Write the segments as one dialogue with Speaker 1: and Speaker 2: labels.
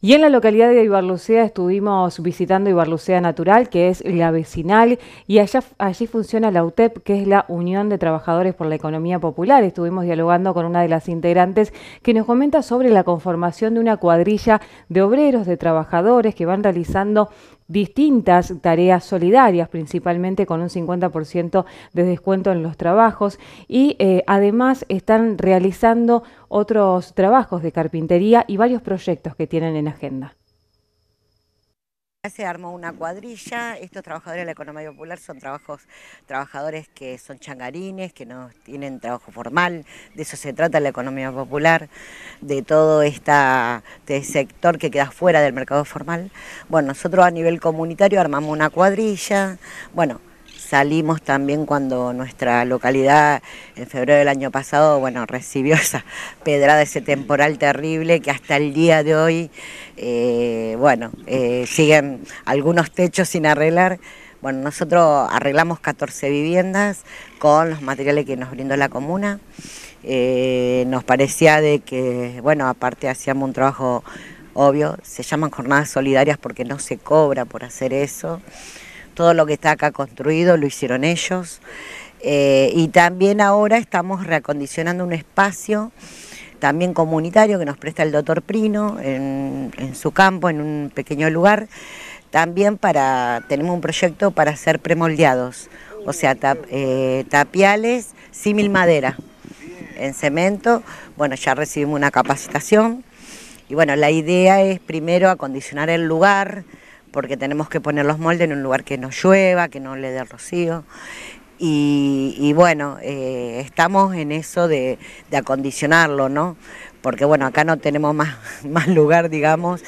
Speaker 1: Y en la localidad de Ibarlucea estuvimos visitando Ibarlucea Natural, que es la vecinal, y allá, allí funciona la UTEP, que es la Unión de Trabajadores por la Economía Popular. Estuvimos dialogando con una de las integrantes que nos comenta sobre la conformación de una cuadrilla de obreros, de trabajadores que van realizando distintas tareas solidarias, principalmente con un 50% de descuento en los trabajos y eh, además están realizando otros trabajos de carpintería y varios proyectos que tienen en agenda.
Speaker 2: Se armó una cuadrilla, estos trabajadores de la economía popular son trabajos, trabajadores que son changarines, que no tienen trabajo formal, de eso se trata la economía popular, de todo este sector que queda fuera del mercado formal. Bueno, nosotros a nivel comunitario armamos una cuadrilla, bueno, Salimos también cuando nuestra localidad en febrero del año pasado, bueno, recibió esa pedrada, ese temporal terrible que hasta el día de hoy, eh, bueno, eh, siguen algunos techos sin arreglar. Bueno, nosotros arreglamos 14 viviendas con los materiales que nos brindó la comuna. Eh, nos parecía de que, bueno, aparte hacíamos un trabajo obvio, se llaman jornadas solidarias porque no se cobra por hacer eso. Todo lo que está acá construido lo hicieron ellos. Eh, y también ahora estamos reacondicionando un espacio también comunitario que nos presta el doctor Prino en, su campo, en un pequeño lugar. También para, tenemos un proyecto para hacer premoldeados, o sea, eh, tapiales símil madera en cemento. Bueno, ya recibimos una capacitación y bueno, la idea es primero acondicionar el lugar, porque tenemos que poner los moldes en un lugar que no llueva, que no le dé rocío. Y, bueno, eh, estamos en eso de, acondicionarlo, ¿no? Porque bueno, acá no tenemos más, más lugar, digamos,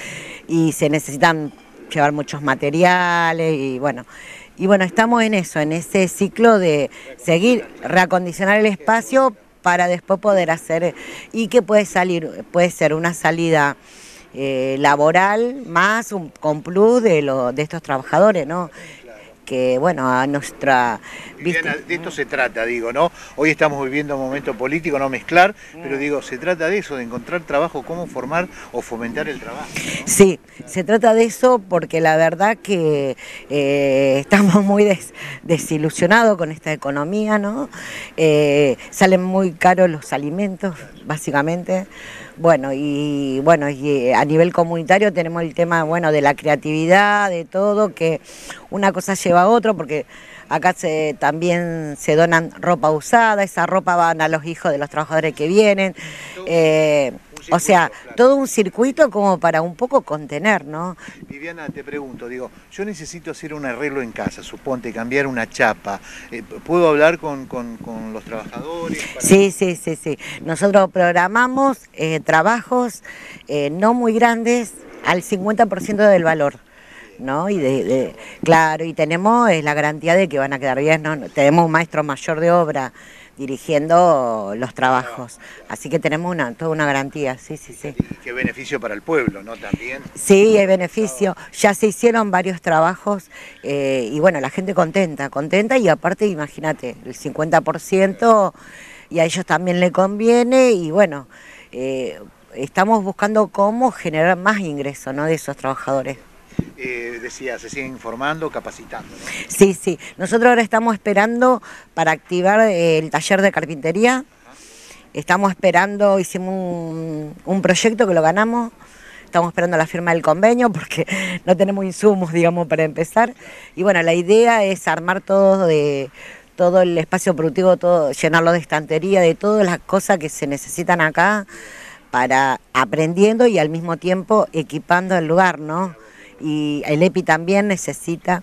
Speaker 2: y se necesitan llevar muchos materiales y bueno, y bueno, estamos en eso, en ese ciclo de seguir, reacondicionar el espacio para después poder hacer, y que puede salir, puede ser una salida eh, laboral más un, con plus de, lo, de estos trabajadores, ¿no? Que bueno, a nuestra...
Speaker 3: de esto se trata, digo, ¿no? Hoy estamos viviendo un momento político, no mezclar, pero digo, se trata de eso, de encontrar trabajo, cómo formar o fomentar el trabajo.
Speaker 2: Sí, se trata de eso porque la verdad que eh, estamos muy desilusionados con esta economía, ¿no? Eh, salen muy caros los alimentos, básicamente. Bueno, y bueno, y eh, a nivel comunitario tenemos el tema, bueno, de la creatividad, de todo, que una cosa lleva a otra, porque acá se, también se donan ropa usada, esa ropa van a los hijos de los trabajadores que vienen. Eh, o sea, todo un circuito como para un poco contener, ¿no?
Speaker 3: Viviana, te pregunto, digo, yo necesito hacer un arreglo en casa, suponte, cambiar una chapa. Eh, ¿Puedo hablar con, los trabajadores?
Speaker 2: Sí, sí, sí, sí. Nosotros programamos eh, trabajos eh, no muy grandes al 50% del valor. ¿No? Y de, claro, y tenemos la garantía de que van a quedar bien, ¿no? Tenemos un maestro mayor de obra dirigiendo los trabajos. Así que tenemos una, toda una garantía, sí, sí, sí.
Speaker 3: Qué beneficio para el pueblo, ¿no? También.
Speaker 2: Sí, hay beneficio. Ya se hicieron varios trabajos eh, y bueno, la gente contenta, contenta y aparte, imagínate, el 50% y a ellos también le conviene y bueno, eh, estamos buscando cómo generar más ingresos, ¿no? De esos trabajadores.
Speaker 3: Eh, decía, se siguen informando, capacitando.
Speaker 2: Sí, sí. Nosotros ahora estamos esperando para activar eh, el taller de carpintería. Estamos esperando, hicimos un, proyecto que lo ganamos. Estamos esperando la firma del convenio porque no tenemos insumos, digamos, para empezar. Y bueno, la idea es armar todo de todo el espacio productivo, todo, llenarlo de estantería, de todas las cosas que se necesitan acá para aprendiendo y al mismo tiempo equipando el lugar, ¿no? Y el EPI también necesita.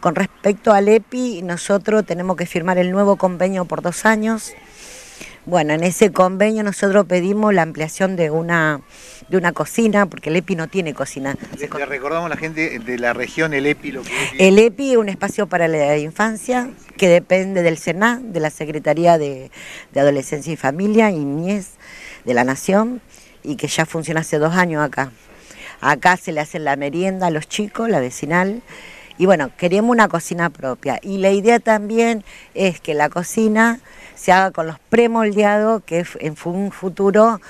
Speaker 2: Con respecto al EPI, nosotros tenemos que firmar el nuevo convenio por dos años. Bueno, en ese convenio nosotros pedimos la ampliación de una, de una cocina, porque el EPI no tiene cocina.
Speaker 3: Le, recordamos a la gente de la región el EPI lo que
Speaker 2: es. El EPI es un espacio para la infancia que depende del SENA, de la Secretaría de, de Adolescencia y Familia y Niñez de la Nación, y que ya funciona hace dos años acá. Acá se le hacen la merienda a los chicos, la vecinal. Y bueno, queremos una cocina propia. Y la idea también es que la cocina se haga con los premoldeados, que es en un futuro,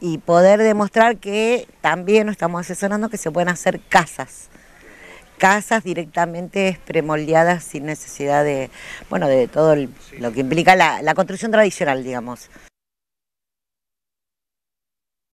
Speaker 2: y poder demostrar que también estamos asesorando que se pueden hacer casas. Casas directamente premoldeadas sin necesidad de, bueno, de todo lo que implica la construcción tradicional, digamos.